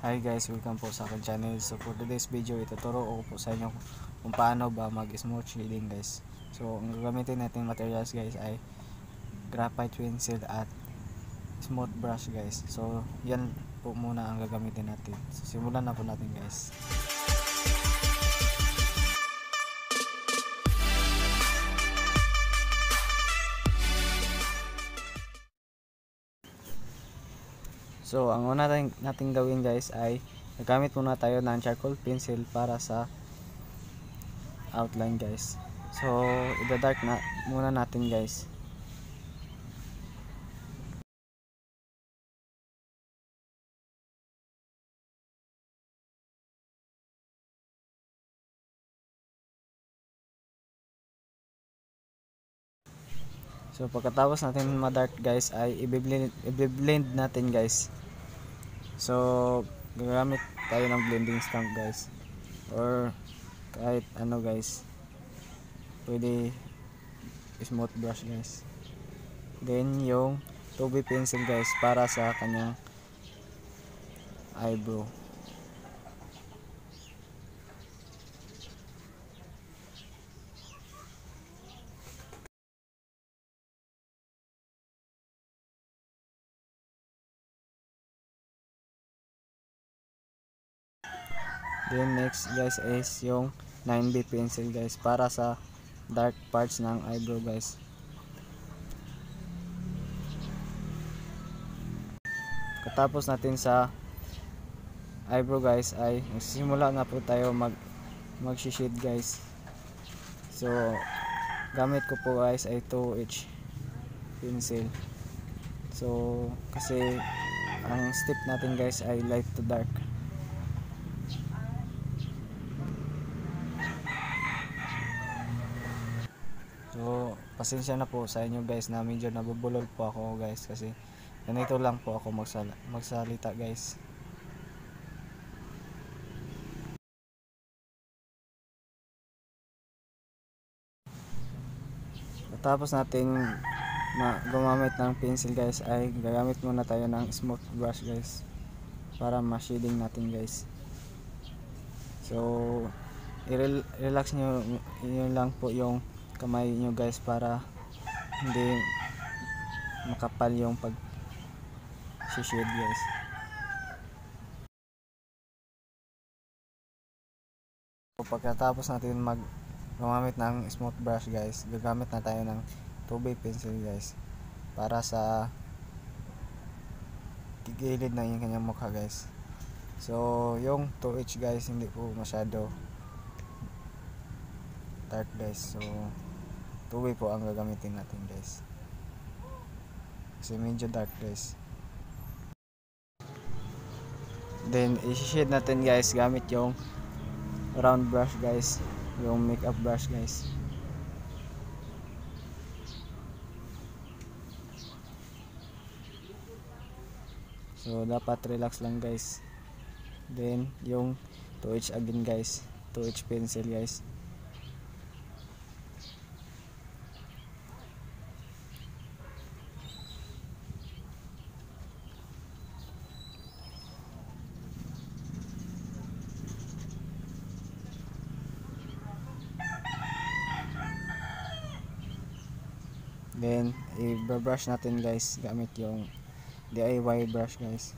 Hi guys, welcome po sa akin channel. So for today's video, ituturo ko po sa inyo kung paano ba mag smooth shading guys. So ang gagamitin natin materials guys ay graphite pencil at smooth brush guys. So yan po muna ang gagamitin natin. So simulan na po natin guys. So, ang una natin, natin gawin guys ay gagamit muna tayo ng charcoal pencil para sa outline guys. So, ida-dark na muna natin guys. So pagkatapos natin ma-dark guys ay i-blend natin guys. So gagamit tayo ng blending stamp guys. Or kahit ano guys. Pwede smooth brush guys. Then yung 2B pencil guys para sa kanyang eyebrow. Then next guys is yung 9B pencil guys para sa dark parts ng eyebrow guys. Katapos natin sa eyebrow guys ay magsisimula na po tayo mag mag-shade guys. So gamit ko po guys ay 2H pencil. So kasi ang step natin guys ay light to dark. So, pasensya na po sa inyo guys na medyo nabubulol po ako guys kasi ganito lang po ako magsal magsalita guys. Tapos nating ma gumamit ng pencil guys ay gagamit muna tayo ng smooth brush guys para ma-shading natin guys. So, i-relax nyo yun lang po yung kamay nyo guys para hindi makapal yung pag shade guys. So, pagkatapos natin mag gumamit ng smooth brush guys gagamit na tayo ng 2B pencil guys para sa gilid ng yung kanyang mukha guys. So yung 2H guys hindi po masyado dark guys. So two-way po ang gagamitin natin guys. Kasi medyo dark guys. Then i-shade natin guys gamit yung round brush guys. Yung makeup brush guys. So dapat relax lang guys. Then yung 2H again guys. 2H pencil guys Then, i-brush natin guys gamit yung DIY brush guys.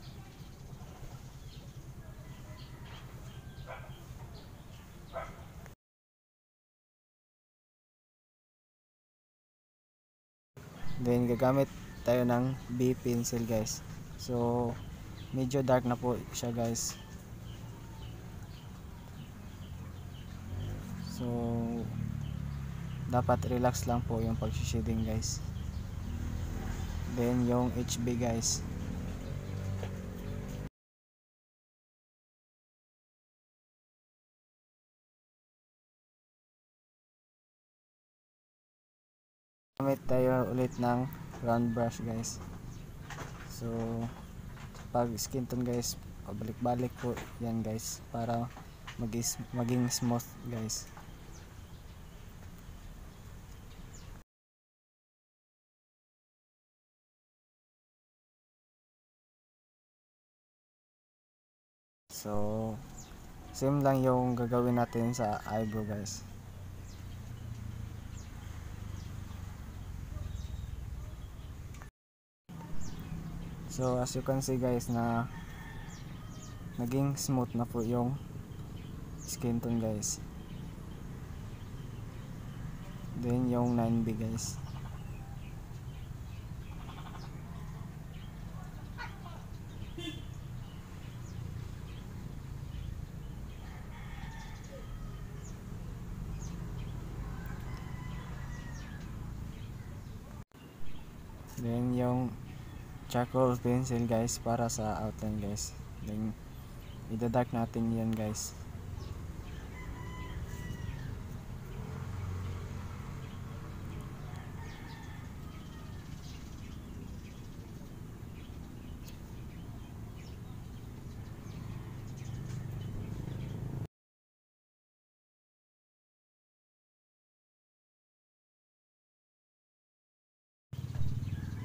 Then, gagamit tayo ng B pencil guys. So, medyo dark na po siya guys. So, dapat relax lang po yung pag-shading guys. Then yung HB guys. Gamit tayo ulit ng round brush guys. So pag skin tone guys pabalik-balik po yan guys para maging smooth guys So, same lang yung gagawin natin sa eyebrow guys. So, as you can see guys na naging smooth na po yung skin tone guys. Then yung 9B guys. Then yung charcoal pencil guys para sa outline guys. Then ida-dark natin yan guys.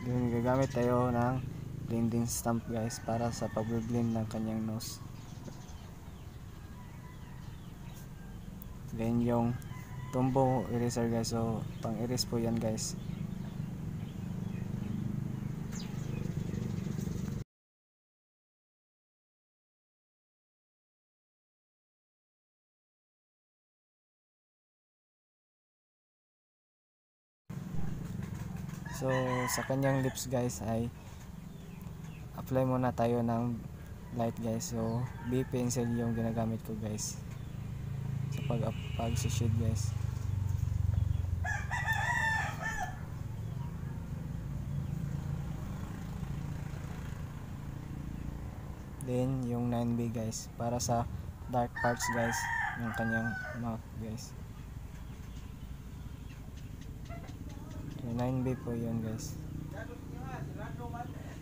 Then gagamit tayo ng blending stamp guys para sa pag-blend ng kanyang nose. Then yung tumbo eraser guys. So pang erase po yan guys. So sa kanyang lips guys ay apply muna tayo ng light guys. So B pencil yung ginagamit ko guys. Sa pag pag shade guys. Then yung 9B guys para sa dark parts guys ng kanyang mouth guys. So 9B po yun guys.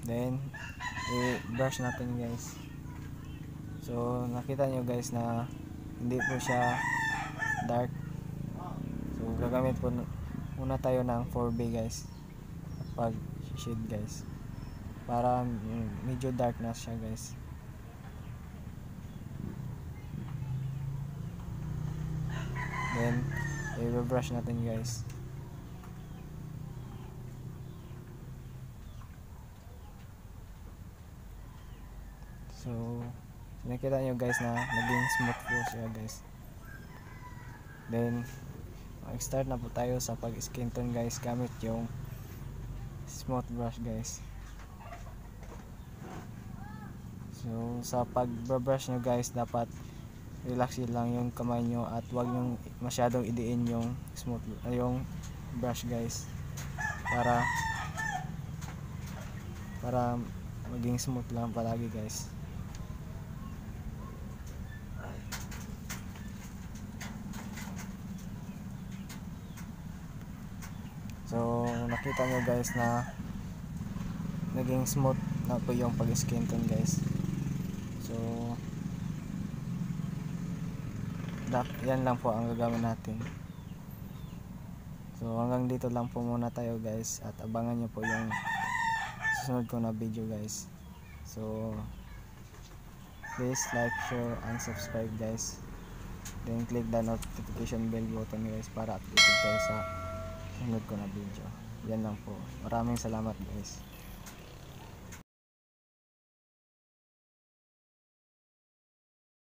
Then i-brush natin guys. So nakita nyo guys na hindi po siya dark. So gagamit po muna tayo ng 4B guys pag shade guys para medyo dark na siya guys. Then i-brush natin guys. So, nakita nyo guys na naging smooth po siya guys. Then, mag-start na po tayo sa pag-skin tone guys gamit yung smooth brush guys. So, sa pag-brush nyo guys, dapat relax lang yung kamay nyo at wag yung masyadong idiin yung smooth ay yung brush guys para para maging smooth lang palagi guys So, nakita nyo guys na naging smooth na po yung pag-skin tone guys. So, dak, yan lang po ang gagawin natin. So, hanggang dito lang po muna tayo guys at abangan nyo po yung susunod ko na video guys. So, please like, share, and subscribe guys. Then click the notification bell button guys para updated kayo sa sunod ko na video. Yan lang po. Maraming salamat guys.